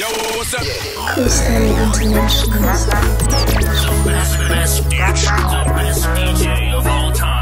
Yo, what's up? Coastal International. best, best DJ, the best DJ of all times. Sabi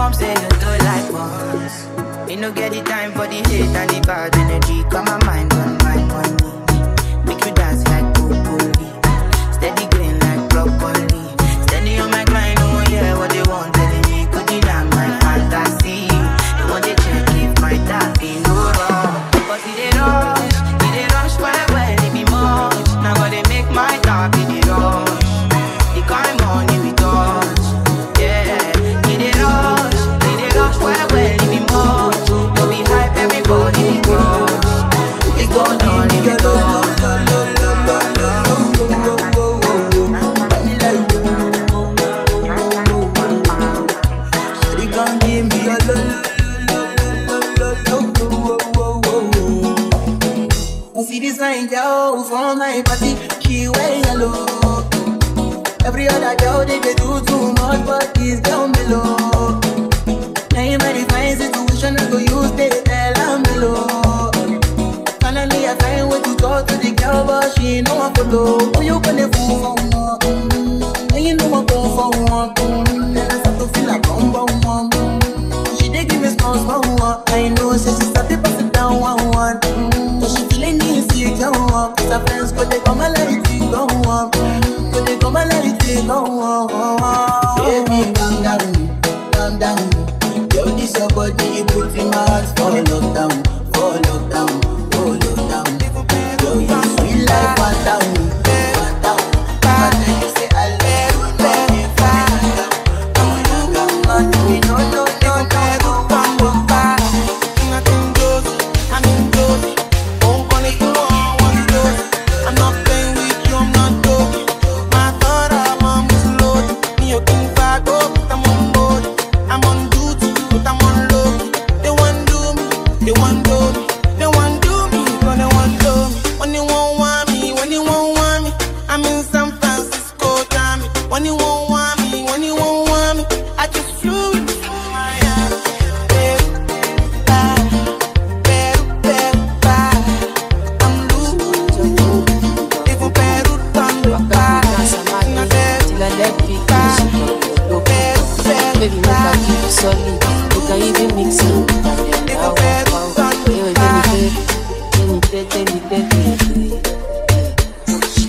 form say you too like us. We no get the time for the hate and the bad energy. Got my mind on way to the girl, but she ain't no one follow. Who you gonna fool for? Mm, And you know I go for one. Mm, Then I start to feel like bum bum bum. Mm, She dey give me small small one. I know, say she start to pass it down one one. Mm, But she feeling insecure, one. cause her friends go they come and let it go on. Go they come and let it go on. Baby, calm down, calm down. Yo, this your body, you put in my heart for lockdown,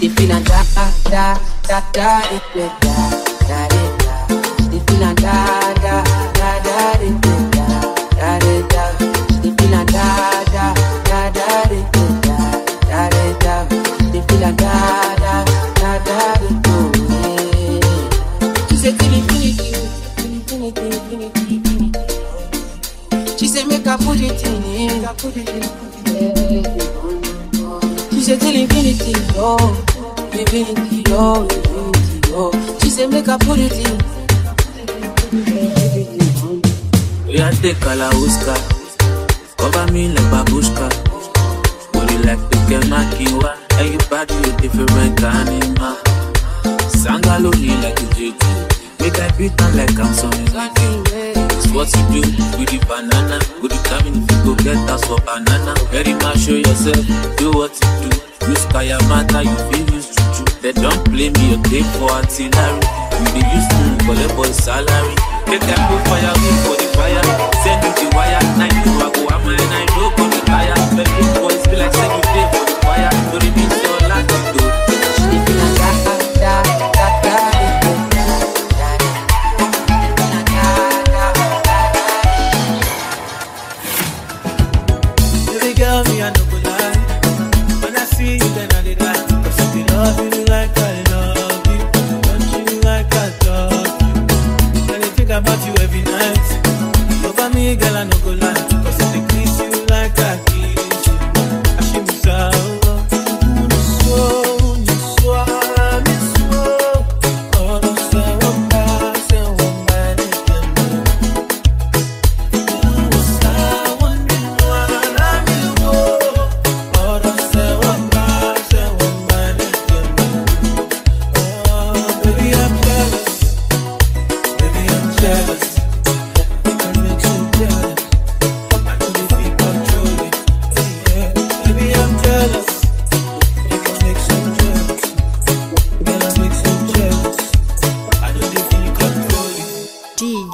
She dey feel and da da da da da da da da da. She dey feel and da da da da da da da I put it in. Are take Kalauska, cover me like babushka. You like to get my kiwa? And you body a different animal. Sangaloni like you do. Make I beat on like I'm something. It's what you do with the banana. You come in if you go get us for banana? Very much show yourself, do what you do. Use kaya mata, you feel use juju. They don't play me a day for artillery. You be used to collect boy salary. Take that put fire me for the fire. Send you the wire. Now you I go am and I know go the fire. But you boys be like say you pay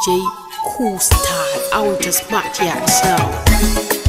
J cool Style. I will just match yourself.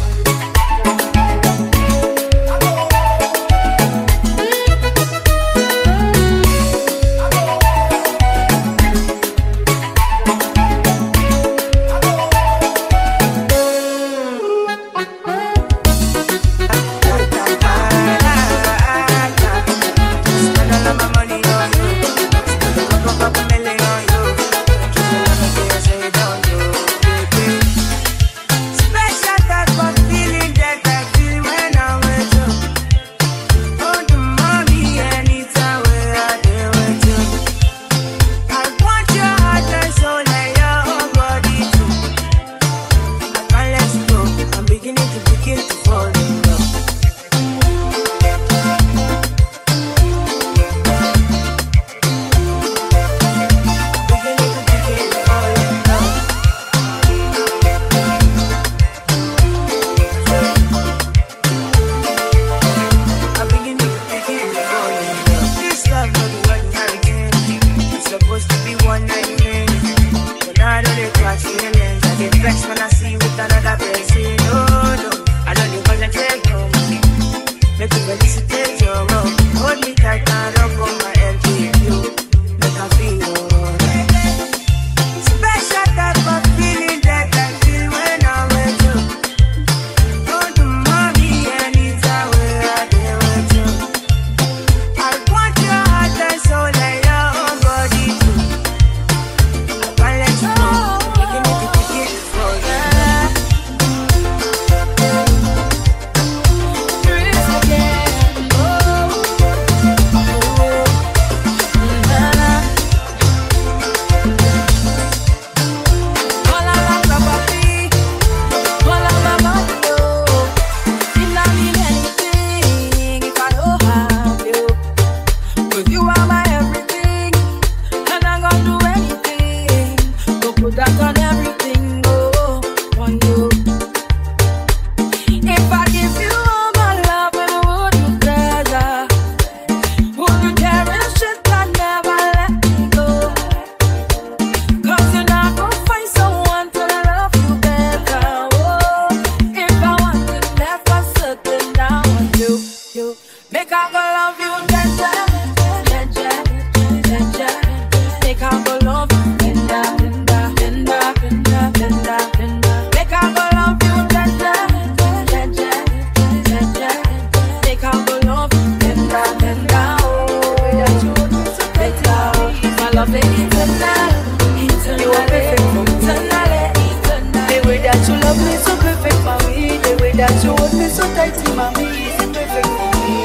so tight to my me, you're perfect for me.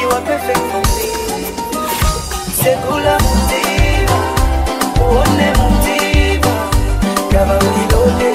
You are perfect for me. Sekula mutima, uone mutima, kama ulilode.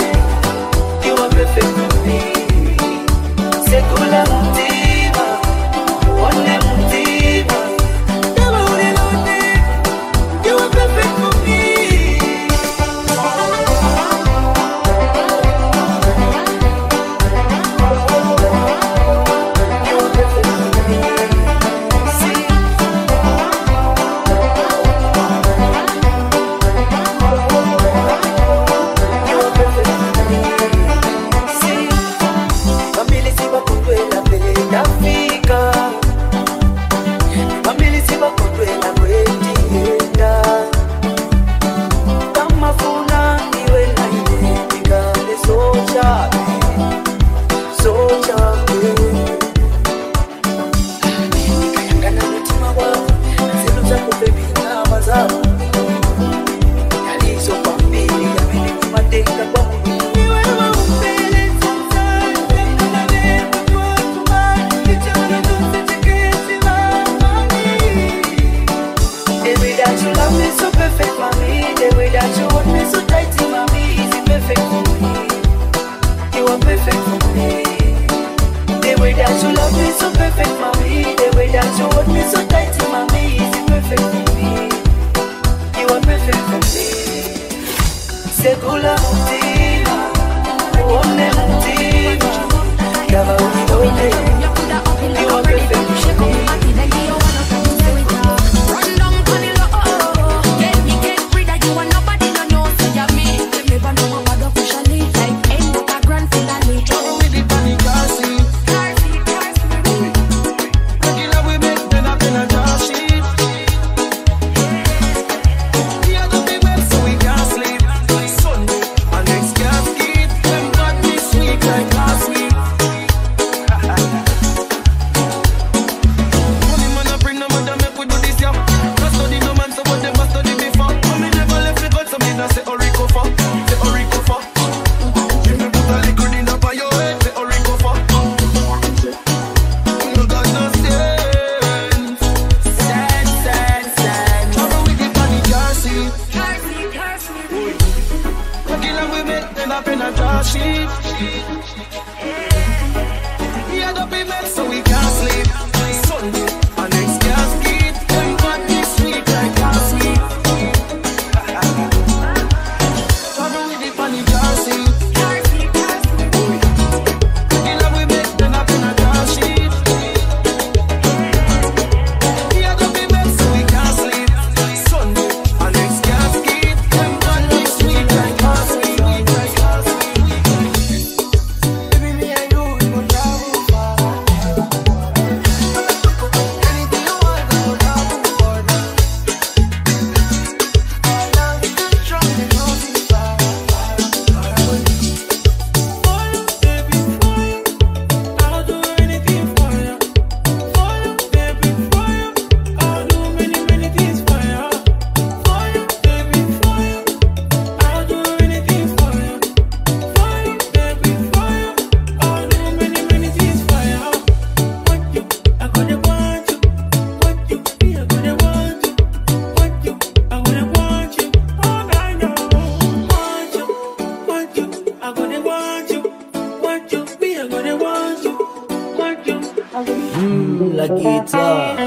guitar.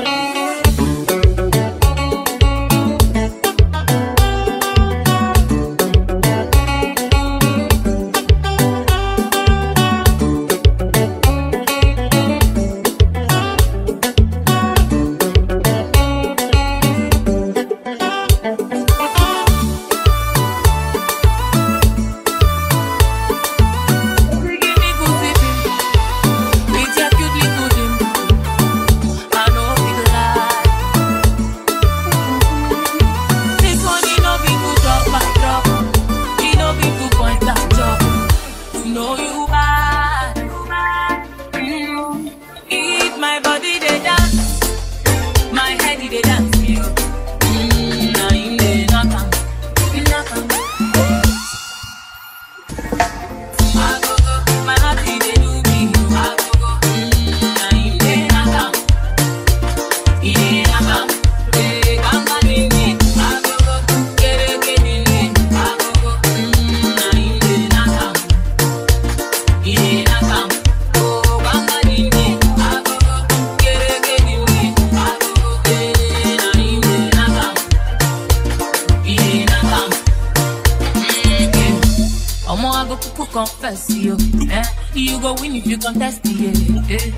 Go cuckoo confess you. Eh? You go win if you contest yeah, yeah.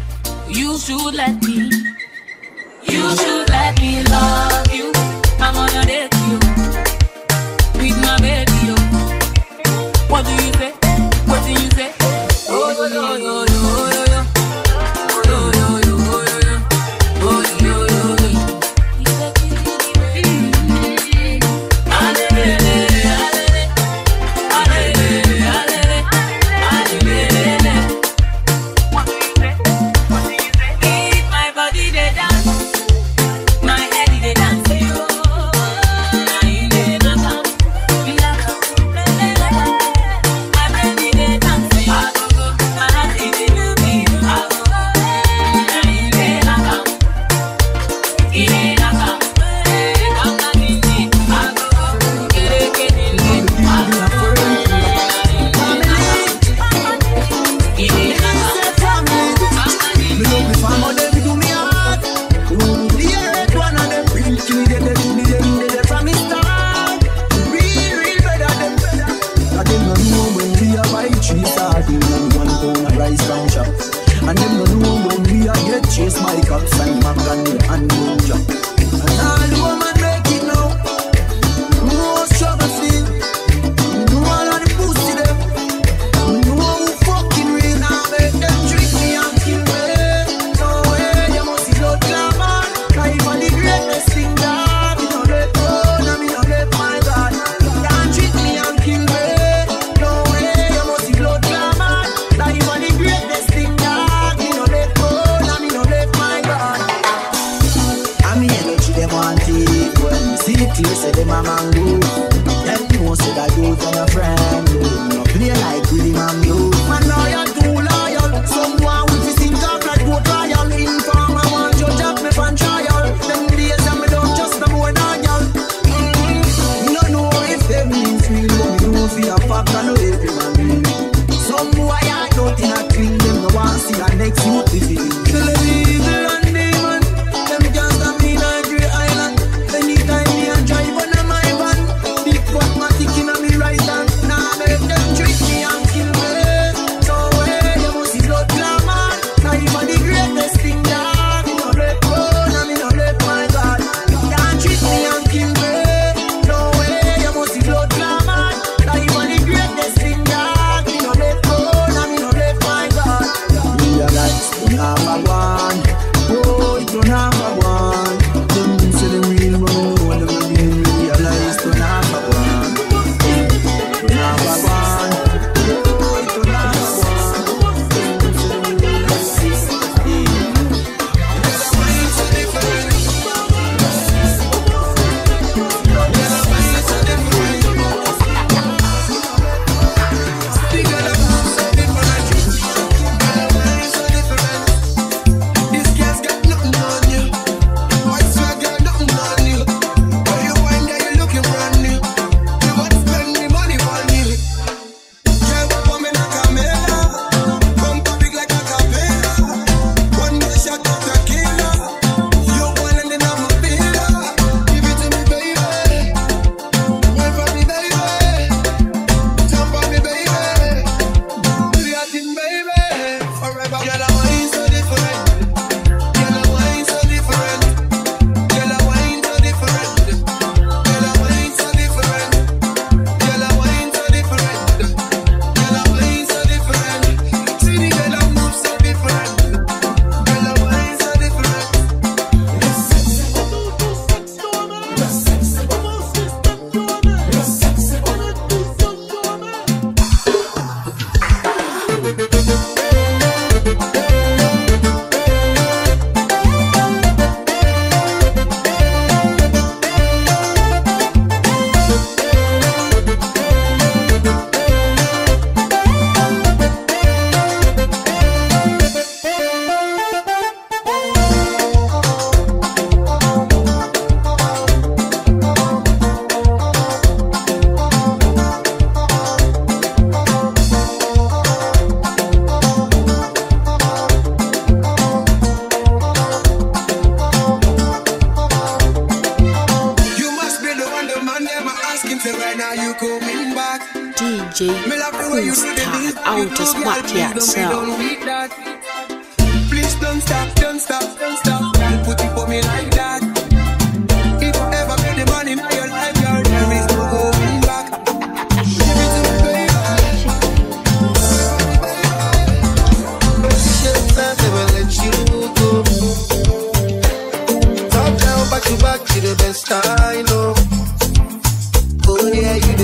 You should let me. You should let me love you. I'm gonna date you with my baby. Oh. What do you say?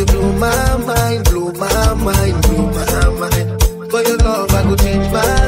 you blow my mind, blow my mind, blow my mind. For your love, I could change my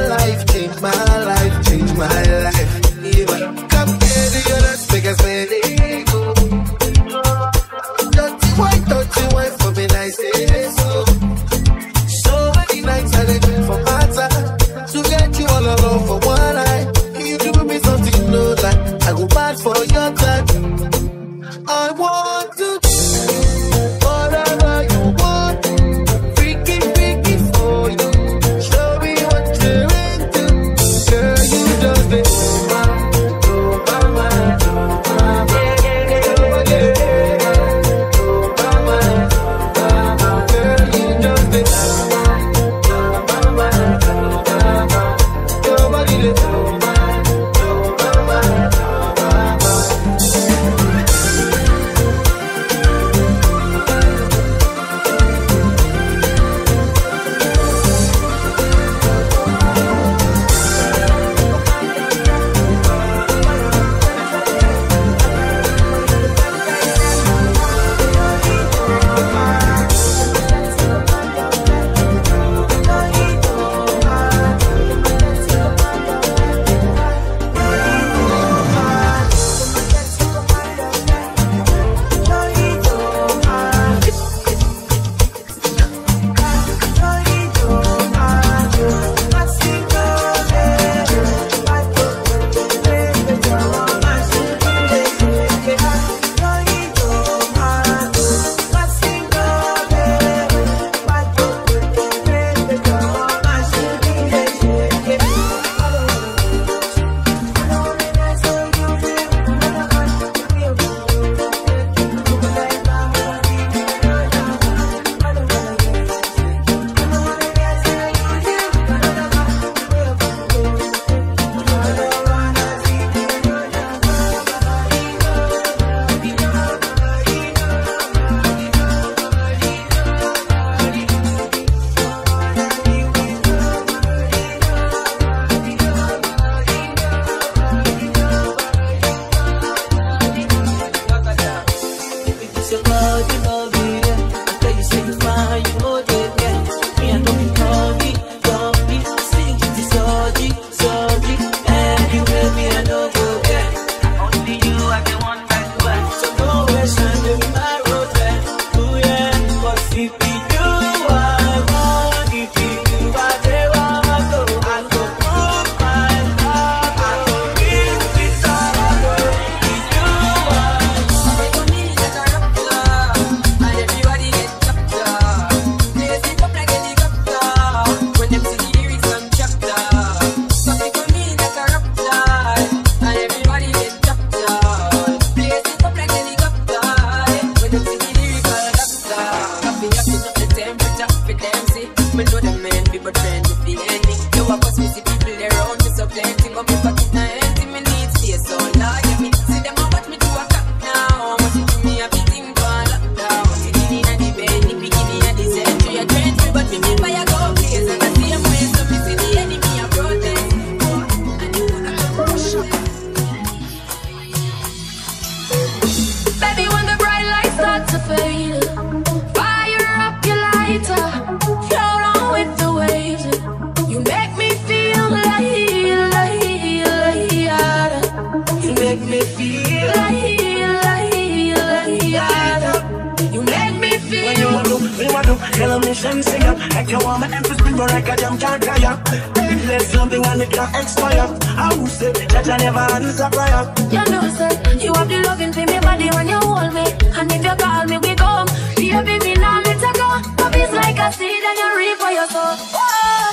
like you want my empty spring, but like a damn can't cry up. Endless something and it can't expire. I will say that I never had a supplier. You know, sir, you have the loving for me body when you hold me. And if you call me, we come. Baby, me now let her go. Love is like a seed and you reap for your soul. Whoa.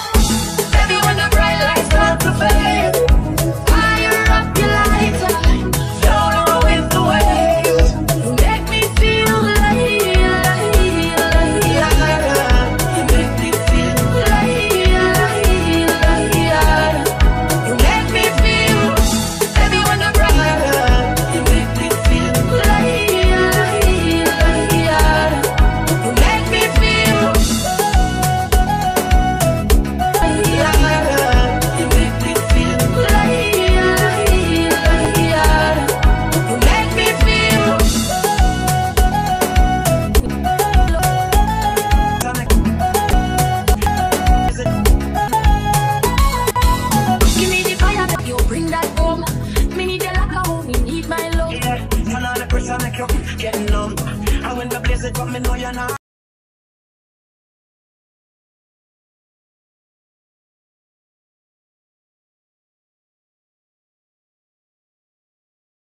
Baby, when the bright lights start to fade.